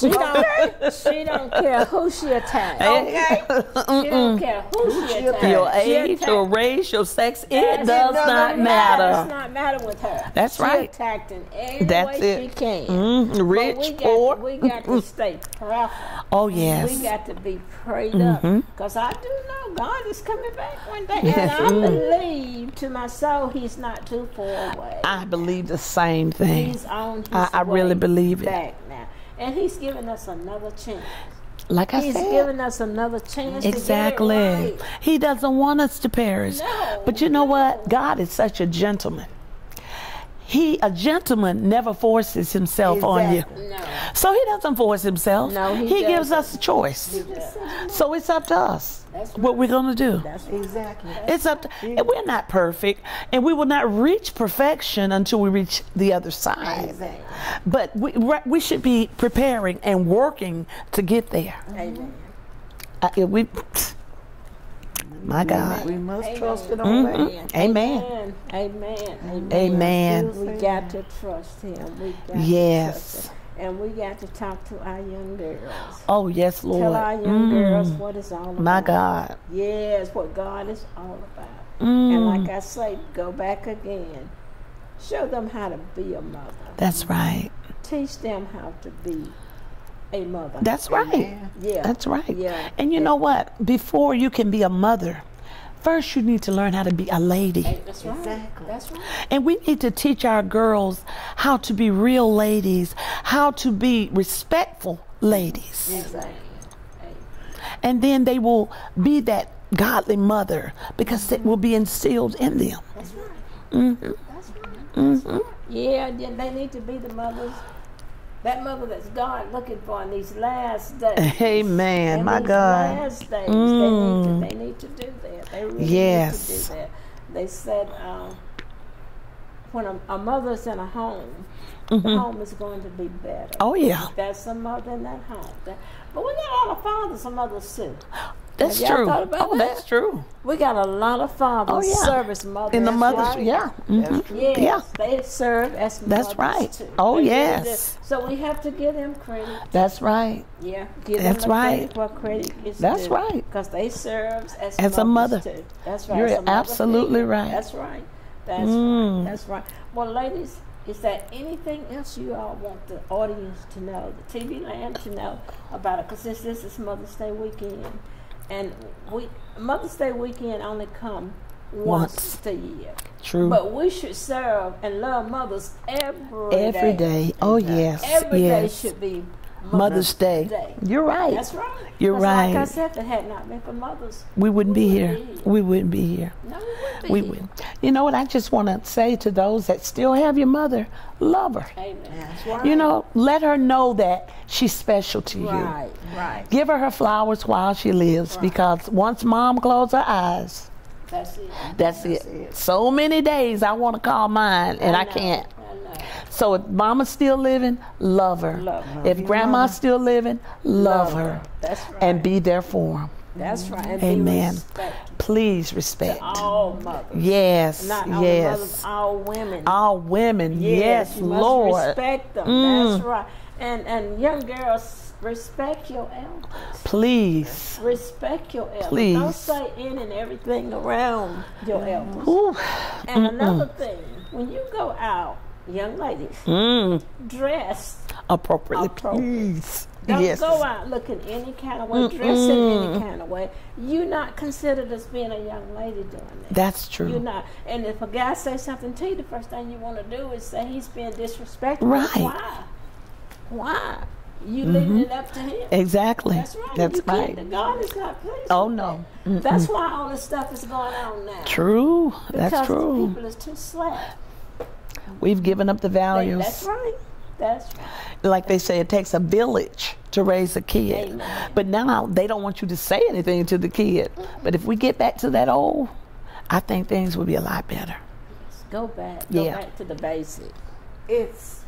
She don't. she don't care who she attacks. Okay. She don't care who she attacks. Your She age, attack- your race, your sex, it Yes, does doesn't not Does matter. not matter with her. That's she right. attacked in every That's way it. she can. Mm, But we rich, got poor. To, we got to stay prayerful. Oh, yes. Mm-hmm. got to be prayed up. Because I do know God is coming back one day. And I Mm. believe to my soul he's not too far away. I believe the same thing. He's on his I- I really believe it. back now. And he's giving us another chance. Like I He's said. He's giving us another chance Exactly. to get it right. He doesn't want us to perish. No, but you know what? God is such a gentleman. He a gentleman never forces himself on you. No. So he doesn't force himself. No, he gives us a choice. So it's up to us That's what we're gonna do. That's right. Exactly. It's up to, and we're not perfect, and we will not reach perfection until we reach the other side. Exactly. But we we should be preparing and working to get there. Amen. Uh, if we, my God, We must Amen. trust it on Mm-hmm. that. Amen. Amen. Amen. Amen. We got to trust him. We got Yes. to trust him. And we got to talk to our young girls. Oh yes, Lord. Tell our young Mm, girls what it's all about. my God. Yes, what God is all about. Mm, And like I say, go back again. Show them how to be a mother. that's right. Teach them how to be a mother. That's right. yeah. That's right. Yeah. And you know what? Before you can be a mother, first you need to learn how to be a lady. That's right. Exactly. That's right. And we need to teach our girls how to be real ladies, how to be respectful ladies. Exactly. And then they will be that godly mother because it will be instilled in them. That's right. Mm-hmm. That's right. That's right. Yeah, yeah, they need to be the mothers. That mother that's God looking for in these last days. Amen. In My these God. Last days, Mm. they, need to, they need to do that. They really Yes. need to do that. They said um, when a, a mother's in a home, the home is going to be better. Mm-hmm. Oh, yeah. That's a mother in that home. That- but we got a lot of fathers and mothers too. That's true. Oh, that? that's true. We got a lot of fathers, Oh, yeah. service mothers. In the mothers, right. yeah. mhm. Yes, Yeah. they serve as That's right. too. Oh, They yes. So we have to give them credit. That's right. Yeah, give That's them the right. credit where credit is That's due. right. Because they serve as, As a mother. Too. That's right. You're as a mother absolutely figure. right. That's right. That's Mm. right. That's right. Well, ladies, is there anything else you all want the audience to know, the TV land to know about it? Because this, this is Mother's Day weekend, and we Mother's Day weekend only come once, Once. a year. True. But we should serve and love mothers every Every day. Oh, yes. Every day yes. should be Mother's Day. Day. You're right. That's right. You're 'Cause Like I right. said, if it had not been for mothers, We wouldn't be here. be here. We wouldn't be here. no, we wouldn't be We here. would. You know what? I just want to say to those that still have your mother, love her. Amen. That's right. You know, let her know that she's special to you. Right, right. Give her her flowers while she lives because once mom closes her eyes, That's it. that's, it. So many days I want to call mine and I, know, can't. I know. So if mama's still living, love her. Love her. If grandma's still living, love, her. That's right. And be there for them. That's right. And Amen. respectful Please respect. all mothers. Yes, Not only mothers, yes. all women. All women, yes, must Lord. Mm. respect them. That's right. And and young girls, respect your elders. Please. Respect your elders. Please. Don't say in and everything around your elders. Ooh. And another thing, when you go out, young ladies, Mm. dress. Appropriately, Appropriate. please. Don't yes. go out looking any kind of way, dressing any kind of way. You're not considered as being a young lady doing that. That's true. You're not. And if a guy says something to you, the first thing you want to do is say he's being disrespectful. Right. Mm-hmm. Why? Why? You leaving it up to him. Exactly. That's right. That's you right. God is not pleased. Oh, no. that. That's why all this stuff is going on now. True. Because That's the true. people is too slack. We've given up the They- values. That's right. That's right. Like they say, it takes a village to raise a kid. Amen. But now they don't want you to say anything to the kid. But if we get back to that old, I think things would be a lot better. Go back. Go Yeah. back to the basic. It's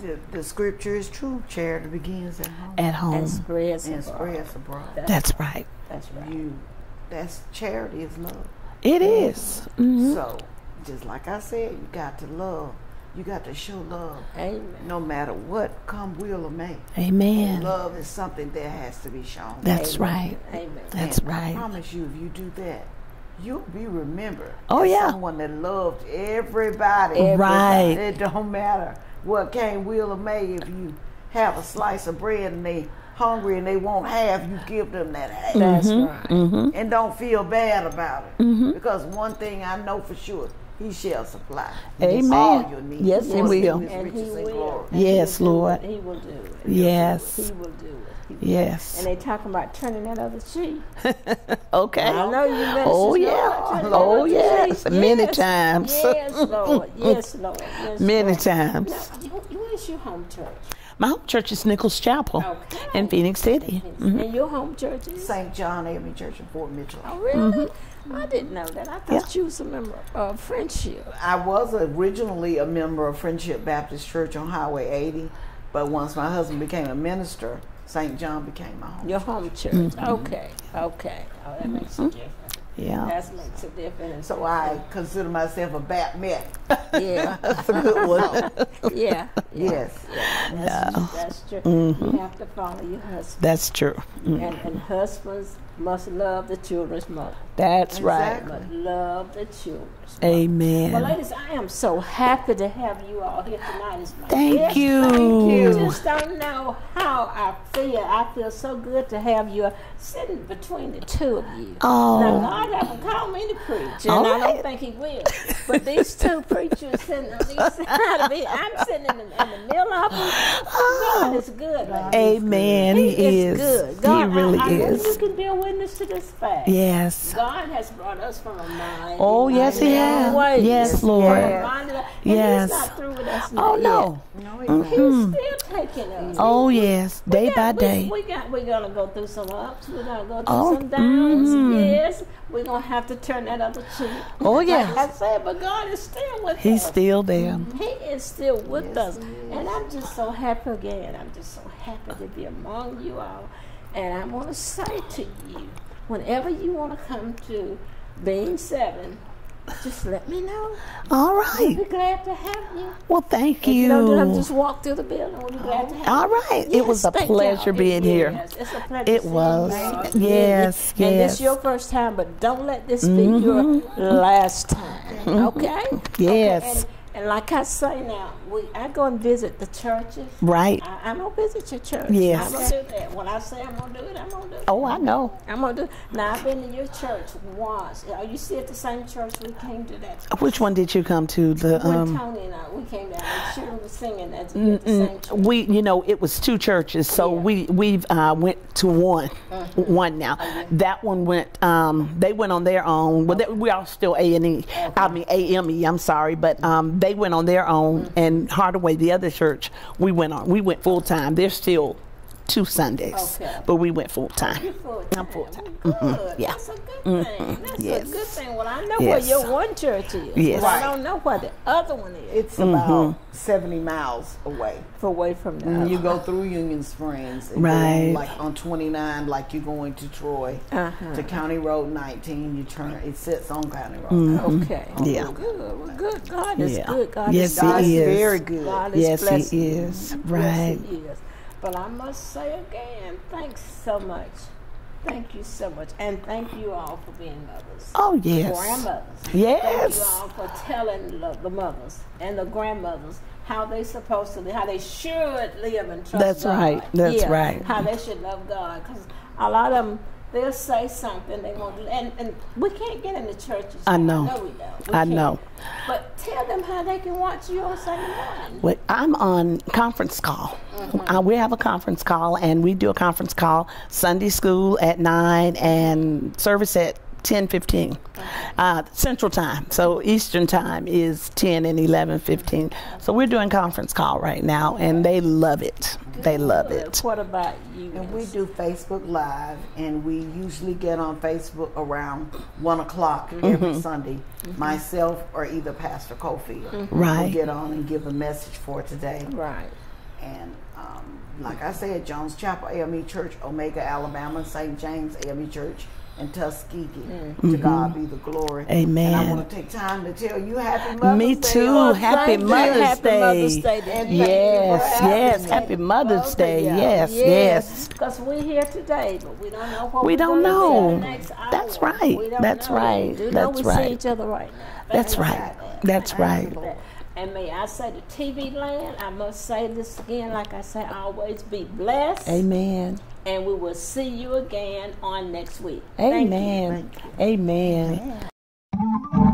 the, the scripture is true. Charity begins at home At home. And spreads and abroad. spreads abroad. That's right. That's right. You, that's charity is love. It is. Mhm. So, just like I said, you got to love. You got to show love, Amen. no matter what come will or may. Amen. Love is something that has to be shown. That's right. Amen. That's And I right. promise you, if you do that, you'll be remembered. Oh, yeah. someone that loved everybody. Right. It don't matter what came will or may. If you have a slice of bread and they hungry and they won't have, you give them that half. That's Mm-hmm. right. And don't feel bad about it. Because one thing I know for sure, he shall supply Amen. all your needs. Yes, he according to will. And he riches and will. glory. And he Yes, will Lord. it. He will do it. Yes. He will do it. Yes. And they talking about turning that other cheek. Okay. I know you ministers Oh, know yeah. about turning Oh, other yes. Many times. Yes, Lord. Yes, Lord. Yes, Many Lord. times. Now, you- where's your home church? My home church is Nichols Chapel Okay. in Phenix City. And your home church is? St. John AME Church in Fort Mitchell. Oh, really? Mm-hmm. I didn't know that. I thought you was a member of Friendship. I was originally a member of Friendship Baptist Church on Highway 80, but once my husband became a minister, St. John became my home. Your home church. Mm-hmm. Okay. Okay. Oh, that makes a difference. Yeah. That makes a difference. So I consider myself a Baptist. yeah. That's a good one. Yeah. Yes. That's, true. That's true. Mm-hmm. You have to follow your husband. That's true. And, and husbands must love the children's mother. That's right. Must love the children's mother. Amen. Well, ladies, I am so happy to have you all here tonight. It's my Thank guest. you. Thank you. just don't know how I feel. I feel so good to have you sitting between the two of you. Oh. Now, God haven't called me to preach, and All I don't think He will. But these two preachers sitting on these side of me, I'm sitting in the, in the middle of them. Oh. God is good. ladies. Amen. He, He is. good. God, he really I, I is. you can be a witness to this fact. Yes. God has brought us from a mind. Oh, yes, He has. Ways. Yes, Lord. Reminded us- and Yes. He's not through with us Oh, not no. No, yet. he's He's still taking us. Oh, yes. Day We by got- day. We, we got. We're gonna go through some ups. We're gonna go through Oh, some downs. mm. Yes. We're gonna have to turn that other cheek. Oh, Like yes. I said, but God is still with He's us. He's still there. He is still with us. And I'm just so happy again. I'm just so happy to be among you all. And I want to say to you, whenever you want to come to Beam Seven, just let me know. All right. I'll be glad to have you. Well, thank If you don't do that, you. just walk through the building. We'll be glad to have All you. right. It was a pleasure being It here. is. It's a pleasure. It was. y'all. Yes, And yes. this your first time, but don't let this be your last time. Okay? Mm-hmm. Yes. Okay, like I say now, we I go and visit the churches. Right. I, I'm gonna visit your church. Yes. I'm gonna do that. When I say I'm gonna do it, I'm gonna do it. Oh, I know. I'm gonna do. It. Now I've been to your church once. Are you still at the same church we came to that? Which one did you come to? The When um. Tony and I we came down, and children were singing at, the same church. We, you know, it was two churches, so Yeah. we we uh, went to one, one now. That one went. Um, they went on their own. Well, they, we are still A and E. I mean A M E. I'm sorry, but um, they went on their own, and Hardaway, the other church, we went on. We went full time. They're still two Sundays, Okay. but we went full time. You full I'm time. full time. Good. Mhm. Yeah. That's a good thing. That's Yes. a good thing. Well, I know Yes. where your one church is. Yes. But I don't know where the other one is. It's about 70 miles away. It's away from the And other. you go through Union Springs. and go Right. like on 29, like you're going to Troy. Uh-huh. To County Road 19, you turn, it sits on County Road. Okay. Yeah. Good. Well, good. God is Yeah. good. God Yes, is He God's is. very good. God is Yes, He blessing you. is. Yes, Right. He is. But I must say again, thanks so much. Thank you so much. And thank you all for being mothers. Oh yes. Grandmothers. Yes. Thank you all for telling the, the mothers and the grandmothers how they supposed to live, how they should live and trust That's God. right. That's Yeah, right. How they should love God. Because a lot of them, they'll say something they won't do. And, and we can't get in the churches. I know. No, we don't. We I know. But tell them how they can watch you on Sunday morning. Well, I'm on conference call. Uh, we have a conference call, and we do a conference call Sunday school at nine and service at ten fifteen, uh, Central Time. So Eastern Time is ten and eleven fifteen. So we're doing conference call right now, and they love it. They love it. What about you? And we do Facebook Live, and we usually get on Facebook around one o'clock Mm-hmm. every Sunday. Myself or either Pastor Cofield will Right. get on and give a message for today. Right. And um, like I said, Jones Chapel AME Church, Omega, Alabama, St. James AME Church, and Tuskegee. To God be the glory. And I Mm-hmm. Amen. want to take time to tell you Happy Mother's Me Day too. Happy Mother's Happy Day. Mother's Day. And thank you for Yes, yes. Happy Mother's Both Day. Yes, yes. Because we're here today, but we don't know what We we're don't gonna know. do the next hour. That's right. That's know. right. We do know That's we right. see each other right now. That's right. God for. That's right. God for that. And may I say to TV land, I must say this again, like I say, always be blessed. Amen. And we will see you again on next week. Thank you. Amen. Amen.